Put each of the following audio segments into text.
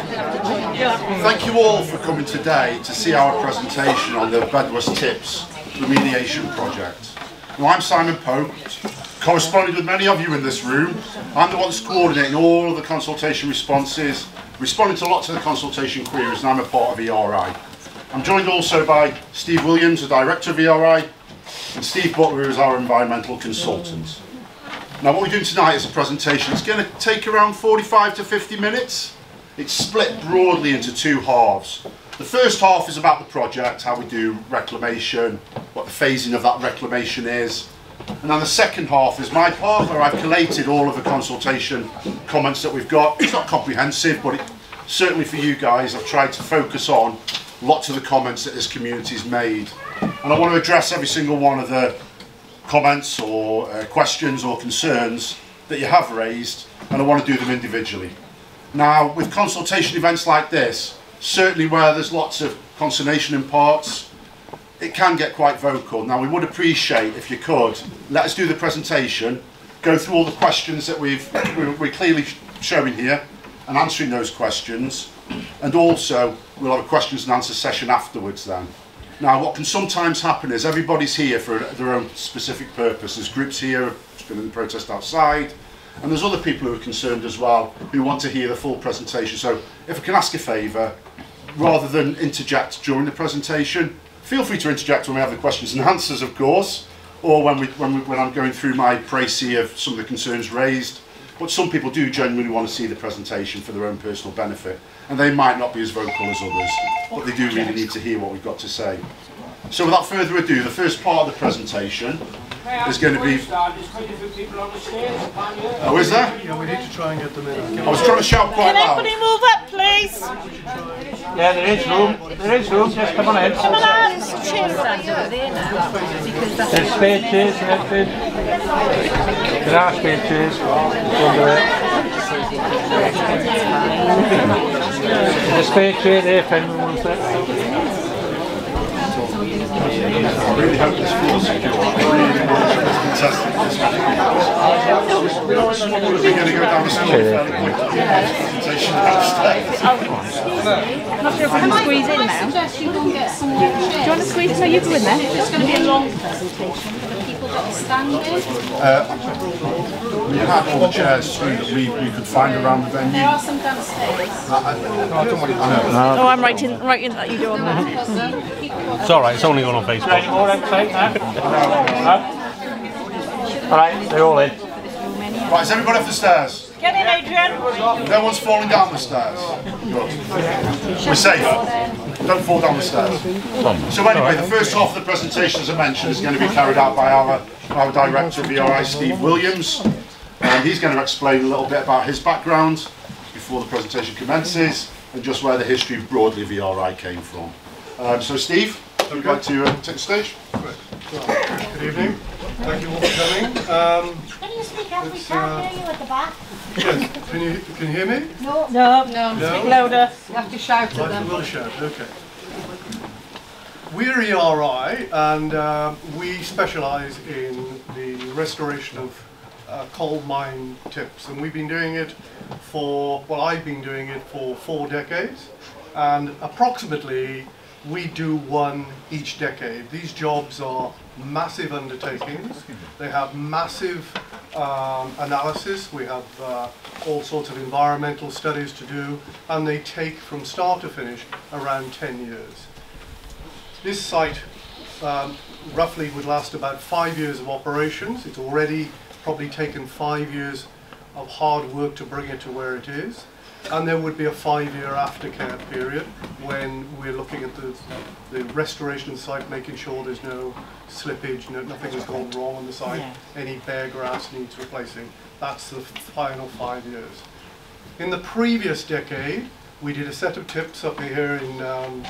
Thank you all for coming today to see our presentation on the Bedwas Tips remediation project. Now I'm Simon Pope, corresponding with many of you in this room. I'm the one that's coordinating all of the consultation responses, responding to lots of the consultation queries, and I'm a part of ERI. I'm joined also by Steve Williams, the Director of ERI, and Steve Butler, who is our environmental consultant. Now what we're doing tonight is a presentation. It's going to take around 45 to 50 minutes. It's split broadly into two halves. The first half is about the project, how we do reclamation, what the phasing of that reclamation is. And then the second half is my part where I've collated all of the consultation comments that we've got. It's not comprehensive, but it, certainly for you guys, I've tried to focus on lots of the comments that this community's made. And I want to address every single one of the comments or uh, questions or concerns that you have raised, and I want to do them individually. Now, with consultation events like this, certainly where there's lots of consternation in parts, it can get quite vocal. Now, we would appreciate if you could let us do the presentation, go through all the questions that we've we're clearly showing here, and answering those questions, and also we'll have a questions and answer session afterwards then. Now, what can sometimes happen is everybody's here for their own specific purpose. There's groups here, been in the protest outside, and there's other people who are concerned as well who want to hear the full presentation. So if I can ask a favour, rather than interject during the presentation, feel free to interject when we have the questions and answers, of course, or when, we, when, we, when I'm going through my précis of some of the concerns raised. But some people do genuinely want to see the presentation for their own personal benefit, and they might not be as vocal as others, but they do really need to hear what we've got to say. So without further ado, the first part of the presentation is going to be... Oh, is there? Yeah, we need to try and get them in. I was trying to shout quite Can loud. everybody move up, please? Yeah, there is room. There is room. Just come on in. Come on, chairs now. There's spare chairs and everything. There are spare chairs under there. There's a spare chair there if anyone wants it. I really hope this feels secure. I really want this. We're going to go down the I squeeze in now? Do you want to squeeze? No, you go in there. It's going to be a long presentation for the people that are standing. We had all the chairs through that we, we could find around the venue. There are some downstairs. Oh, I'm writing, writing that you do on that. Because people are It's alright, it's only going on Facebook. Any more outside now? All right, they're all in. Right, is everybody off the stairs? Get in, Adrian. No one's falling down the stairs. Good. We're safe. Don't fall down the stairs. So anyway, the first half of the presentation, as I mentioned, is going to be carried out by our, our director of ERI, Steve Williams. And he's going to explain a little bit about his background before the presentation commences and just where the history of broadly ERI came from. Um, so Steve, would you like to uh, take the stage? Good evening. Thank you all for coming. Um, Can you speak up? We can't uh, hear you at the back. Yes, can you can you hear me? No, No, No. Speak louder. you have to shout at them. we will shout. Okay. We're ERI, and uh, we specialise in the restoration of uh, coal mine tips, and we've been doing it for well, I've been doing it for four decades, and approximately we do one each decade. These jobs are massive undertakings. They have massive um, analysis. We have uh, all sorts of environmental studies to do, and they take from start to finish around 10 years. This site um, roughly would last about five years of operations. It's already probably taken five years of hard work to bring it to where it is. And there would be a five-year aftercare period when we're looking at the, the restoration of the site, making sure there's no slippage, no, nothing has gone wrong on the site, Yeah. any bare grass needs replacing. That's the final five years. In the previous decade, we did a set of tips up here in um,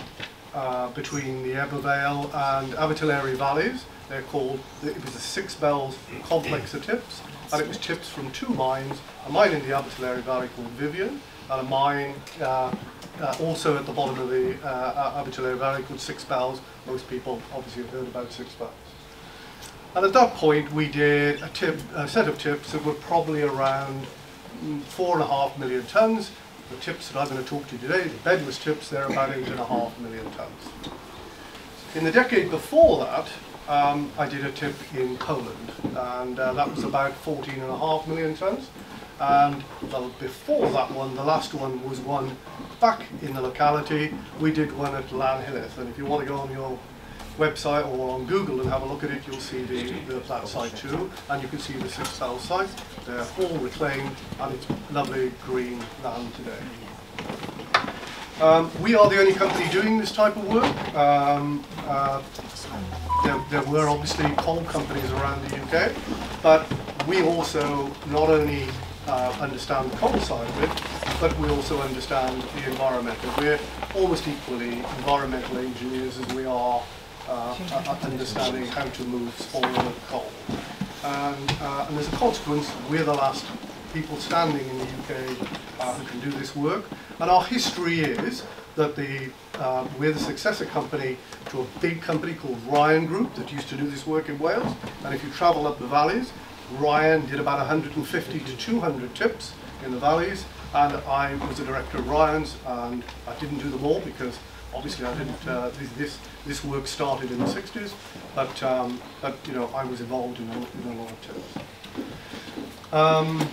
uh, between the Ebbw Vale and Abertillery valleys. They're called, it was a six bells complex of tips, and it was tips from two mines, a mine in the Abertillery Valley called Vivian, a mine uh, uh, also at the bottom of the uh, Abertillery Valley called Six Bells. Most people obviously have heard about Six Bells. And at that point, we did a, tip, a set of tips that were probably around four and a half million tons, the tips that I'm going to talk to you today, the Bedwas tips, they're about eight and a half million tons. In the decade before that, um, I did a tip in Poland, and uh, that was about 14 and a half million tons. And before that one, the last one was one back in the locality. We did one at Llanhilleth, and if you want to go on your website or on Google and have a look at it, you'll see the, the that site too, and you can see the six cell site. They're all reclaimed, and it's lovely green land today. Um, we are the only company doing this type of work. Um, uh, there, there were obviously coal companies around the UK, but we also not only uh, understand the coal side of it, but we also understand the environmental. We're almost equally environmental engineers as we are uh, uh, understanding how to move spoil and coal. And, uh, and as a consequence, we're the last people standing in the UK uh, who can do this work. And our history is that the, uh, we're the successor company to a big company called Ryan Group that used to do this work in Wales. And if you travel up the valleys, Ryan did about 150 to 200 tips in the valleys. And I was the director of Ryan's and I didn't do them all because obviously I didn't, uh, this, this, work started in the 60s, but, um, but you know, I was involved in a, in a lot of tips. Um,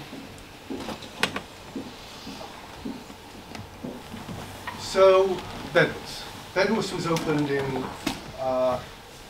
So, Bedwas. Bedwas was opened in uh,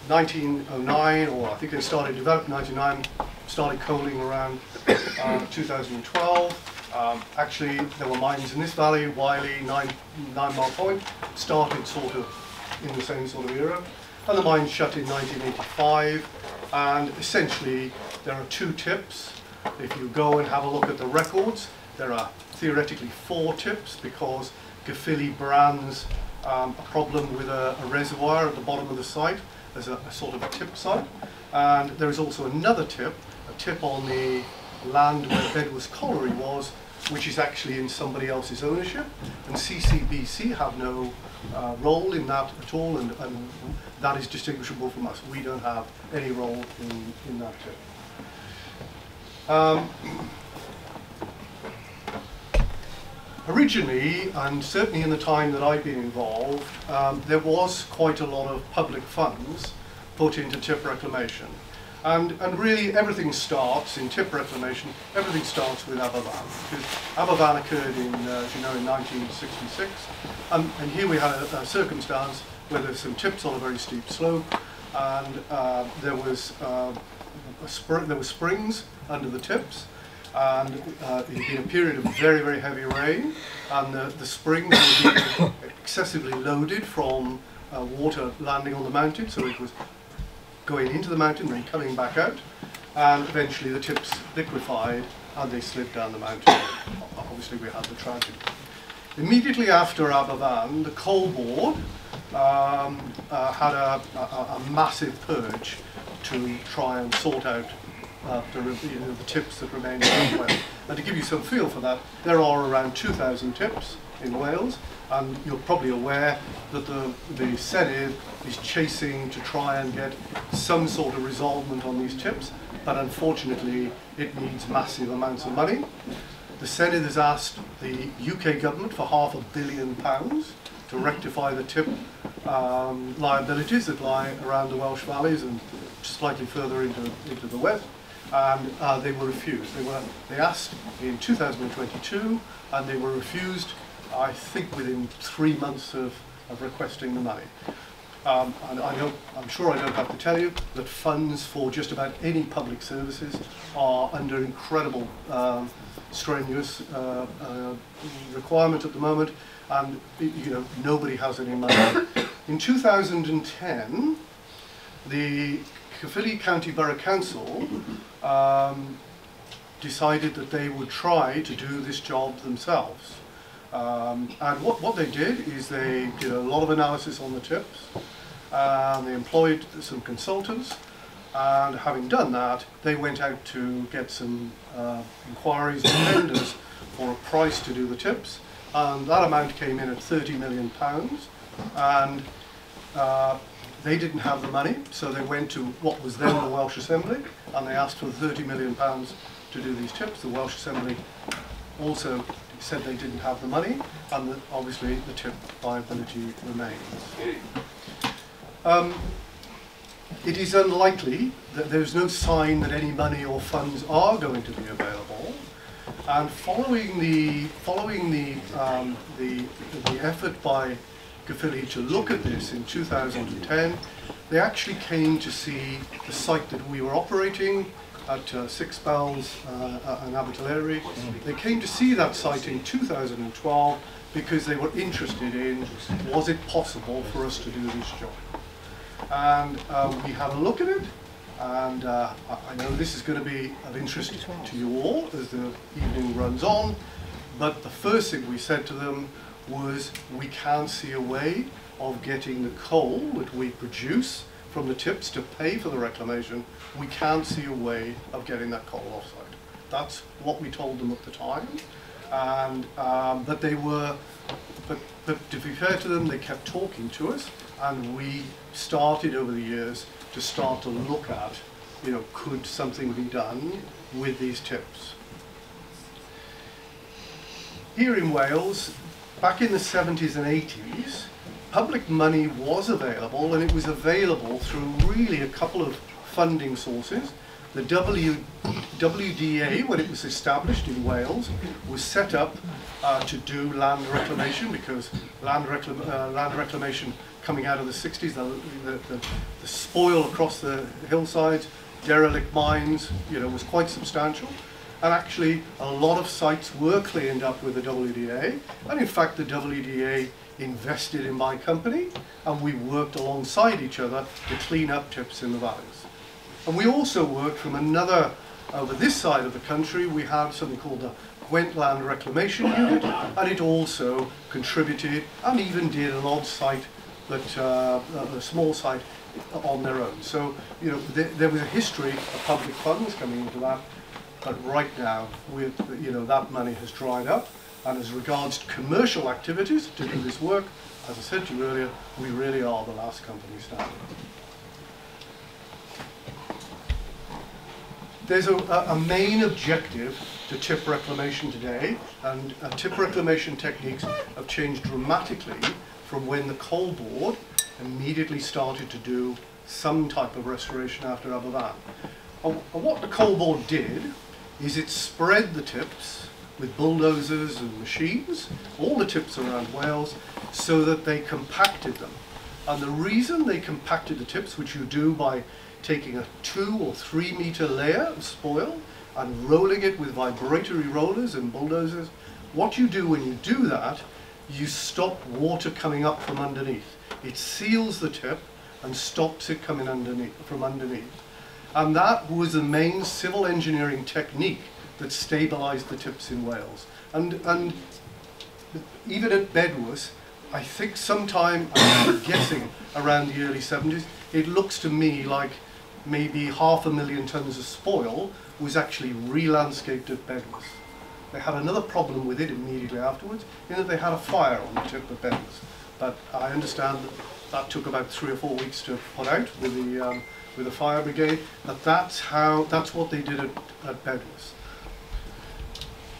1909, or I think they started developed in 1999, started coaling around uh, 2012. Um, actually, there were mines in this valley, Wyllie, Nine, Nine Mile Point, started sort of in the same sort of era. And the mine shut in 1985, and essentially there are two tips. If you go and have a look at the records, there are theoretically four tips because Caerphilly brands um, a problem with a, a, reservoir at the bottom of the site as a, a, sort of a tip site. And there is also another tip, a tip on the land where Bedwas Colliery was, which is actually in somebody else's ownership. And CCBC have no uh, role in that at all, and, and, that is distinguishable from us. We don't have any role in, in that tip. Um, Originally, and certainly in the time that I've been involved, um, there was quite a lot of public funds put into tip reclamation. And, and really everything starts in tip reclamation, everything starts with Aberfan. Because Aberfan occurred in, uh, as you know, in 1966. Um, and here we had a, a, circumstance where there's some tips on a very steep slope and uh, there was uh, there were springs under the tips and uh, it had been a period of very, very heavy rain, and the, the springs were excessively loaded from uh, water landing on the mountain, so it was going into the mountain, then coming back out, and eventually the tips liquefied and they slid down the mountain. Obviously we had the tragedy. Immediately after Aberfan, the coal board um, uh, had a, a, a massive purge to try and sort out after you know, the tips that remain in Wales. And to give you some feel for that, there are around 2,000 tips in Wales, and you're probably aware that the, the Senedd is chasing to try and get some sort of resolvement on these tips, but unfortunately it needs massive amounts of money. The Senedd has asked the UK government for half a billion pounds to rectify the tip um, liabilities that lie around the Welsh valleys and slightly further into, into the west and uh, they were refused. They were they asked in 2022 and they were refused, I think within three months of, of requesting the money. Um, and I know, I'm sure I don't have to tell you that funds for just about any public services are under incredible um, strenuous uh, uh, requirement at the moment and you know nobody has any money. In 2010 the Caerphilly County Borough Council um, decided that they would try to do this job themselves. Um, and what, what they did is they did a lot of analysis on the tips, and they employed some consultants, and having done that, they went out to get some uh, inquiries and tenders for a price to do the tips, and that amount came in at 30 million pounds, and uh, they didn't have the money, so they went to what was then the Welsh Assembly, and they asked for 30 million pounds to do these tips. The Welsh Assembly also said they didn't have the money, and obviously the tip viability remains. Um, it is unlikely that there's no sign that any money or funds are going to be available. And following the following the um, the, the effort by Caerphilly to look at this in 2010, they actually came to see the site that we were operating at uh, Six Bells uh, and Abertillery. They came to see that site in 2012 because they were interested in was it possible for us to do this job. And uh, we had a look at it, and uh, I know this is going to be of interest to you all as the evening runs on, but the first thing we said to them was we can't see a way of getting the coal that we produce from the tips to pay for the reclamation. We can't see a way of getting that coal offsite. That's what we told them at the time. And, um, but they were, but, but to be fair to them, they kept talking to us and we started over the years to start to look at, you know, could something be done with these tips? Here in Wales, back in the 70s and 80s, public money was available and it was available through really a couple of funding sources. The w, WDA, when it was established in Wales, was set up uh, to do land reclamation because land, reclam uh, land reclamation coming out of the 60s, the, the, the, the spoil across the hillsides, derelict mines, you know, was quite substantial. And actually, a lot of sites were cleaned up with the WDA. And in fact, the WDA invested in my company, and we worked alongside each other to clean up tips in the valleys. And we also worked from another, over this side of the country, we had something called the Gwent Land Reclamation Unit, and it also contributed and even did an odd site, but uh, a small site on their own. So, you know, there, there was a history of public funds coming into that, but right now, with, you know, that money has dried up. And as regards commercial activities to do this work, as I said to you earlier, we really are the last company standing. There's a, a, main objective to tip reclamation today, and uh, tip reclamation techniques have changed dramatically from when the coal board immediately started to do some type of restoration after Aberfan. And what the coal board did is it spread the tips with bulldozers and machines, all the tips around Wales, so that they compacted them. And the reason they compacted the tips, which you do by taking a two or three meter layer of spoil and rolling it with vibratory rollers and bulldozers, what you do when you do that, you stop water coming up from underneath. It seals the tip and stops it coming underneath from underneath. And that was the main civil engineering technique that stabilised the tips in Wales. And, and even at Bedwas, I think sometime, I'm guessing, around the early 70s, it looks to me like maybe half a million tons of spoil was actually re-landscaped at Bedwas. They had another problem with it immediately afterwards, in that they had a fire on the tip of Bedwas. But I understand that that took about three or four weeks to put out with the, um, with the fire brigade, but that's how, that's what they did at, at.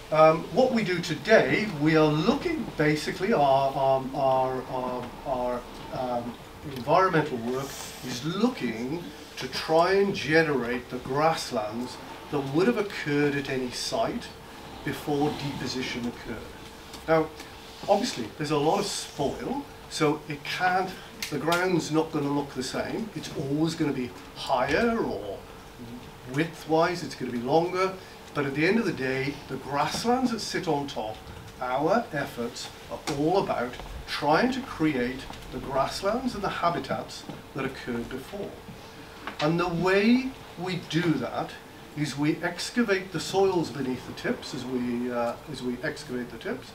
Um, what we do today, we are looking basically, our, um, our, our, our um, environmental work is looking to try and generate the grasslands that would have occurred at any site before deposition occurred. Now, obviously, there's a lot of spoil, so it can't, the ground's not going to look the same. It's always going to be higher or width-wise, it's going to be longer. But at the end of the day, the grasslands that sit on top, our efforts are all about trying to create the grasslands and the habitats that occurred before. And the way we do that is we excavate the soils beneath the tips as we, uh, as we excavate the tips,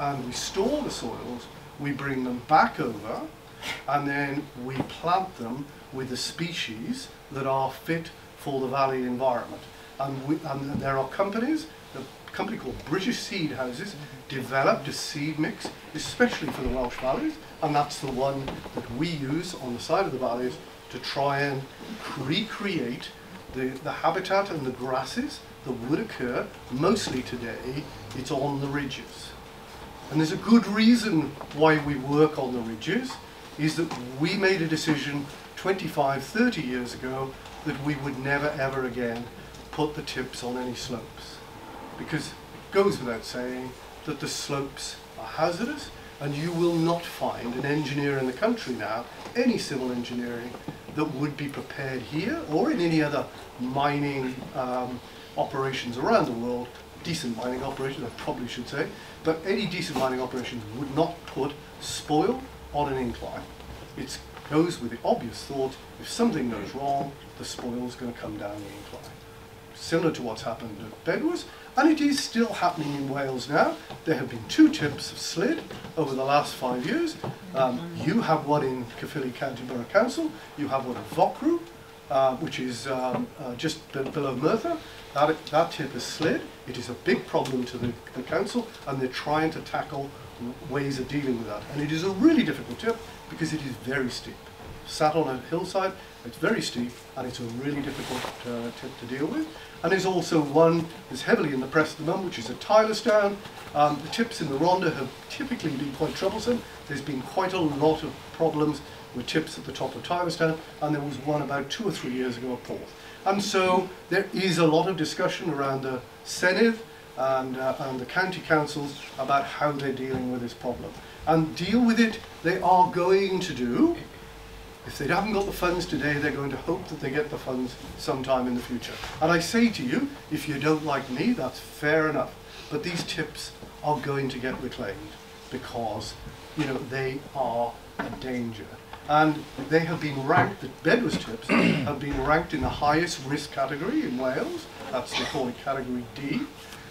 and we store the soils, we bring them back over, and then we plant them with the species that are fit for the valley environment. And, we, and there are companies, a company called British Seed Houses, developed a seed mix, especially for the Welsh valleys, and that's the one that we use on the side of the valleys to try and recreate the, the habitat and the grasses that would occur, mostly today, it's on the ridges. And there's a good reason why we work on the ridges, is that we made a decision 25, 30 years ago that we would never ever again put the tips on any slopes. Because it goes without saying that the slopes are hazardous and you will not find an engineer in the country now, any civil engineering, that would be prepared here or in any other mining um, operations around the world, decent mining operations I probably should say, but any decent mining operations would not put spoil on an incline. It goes with the obvious thought, if something goes wrong, the spoil is going to come down the incline similar to what's happened at Bedwas, and it is still happening in Wales now. There have been two tips of slid over the last five years. Um, you have one in Caerphilly County Borough Council, you have one at Fochriw, uh, which is um, uh, just below Merthyr. That, that tip is slid. It is a big problem to the, the council, and they're trying to tackle ways of dealing with that. And it is a really difficult tip because it is very steep sat on a hillside. It's very steep and it's a really difficult uh, tip to deal with. And there's also one that's heavily in the press at the moment, which is a Tylorstown. Um, the tips in the Rhondda have typically been quite troublesome. There's been quite a lot of problems with tips at the top of Tylorstown, and there was one about two or three years ago at Porth. And so there is a lot of discussion around the Senedd and, uh, and the county councils about how they're dealing with this problem. And deal with it, they are going to do, if they haven't got the funds today, they're going to hope that they get the funds sometime in the future. And I say to you, if you don't like me, that's fair enough. But these tips are going to get reclaimed because, you know, they are a danger. And they have been ranked, the Bedwas tips have been ranked in the highest risk category in Wales. That's, they call it category D.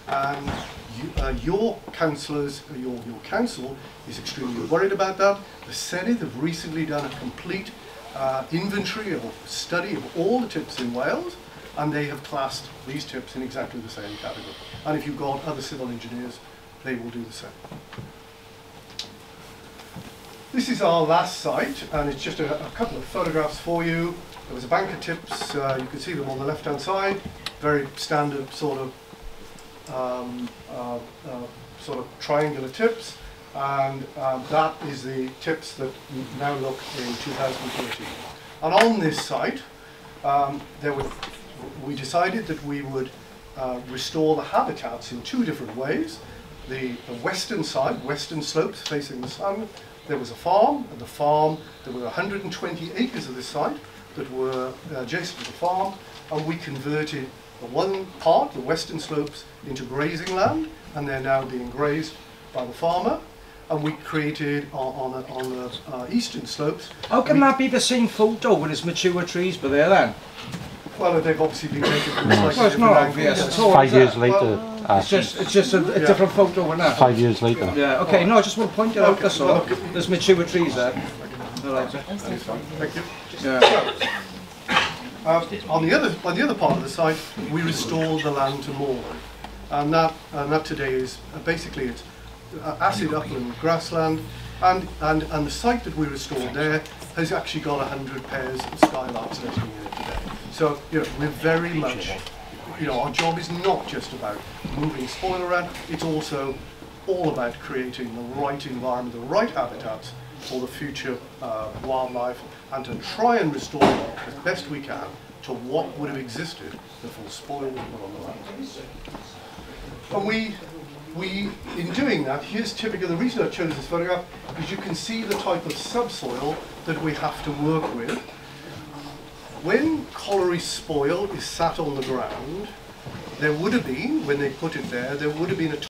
And you, uh, your councillors, uh, your, your council is extremely worried about that. The Senedd have recently done a complete uh, inventory or study of all the tips in Wales, and they have classed these tips in exactly the same category. And if you've got other civil engineers, they will do the same. This is our last site, and it's just a, a couple of photographs for you. There was a bank of tips, uh, you can see them on the left-hand side, very standard sort of um, uh, uh, sort of triangular tips, and um, that is the tips that now look in 2013. And on this site, um, there were, we decided that we would uh, restore the habitats in two different ways. The, the western side, western slopes facing the sun, there was a farm. At the farm, there were 120 acres of this site that were adjacent to the farm, and we converted the one part, the western slopes, into grazing land, and they're now being grazed by the farmer. And we created on, on, the, on the uh, eastern slopes. How can we- that be the same photo when it's mature trees but there then? Well, they've obviously been taken from a Well, it's not different obvious at all. Five years it? later, uh, It's just, it's just a, a Yeah. different photo than that. five years later. Yeah, okay, no, I just want to point it out, that's all. well, okay. There's mature trees there. I like it. Thank you. Yeah. Uh, on the other on the other part of the site, we restored the land to moor, and that and that today is uh, basically it's acid upland grassland, and and and the site that we restored there has actually got hundred pairs of skylarks nesting in it today. So you know we're very much, you know, our job is not just about moving spoil around; it's also all about creating the right environment, the right habitats for the future uh, wildlife and to try and restore as best we can to what would have existed before spoil was put on the land. And we, we, in doing that, here's typical, the reason I chose this photograph is you can see the type of subsoil that we have to work with. When colliery spoil is sat on the ground, there would have been, when they put it there, there would have been a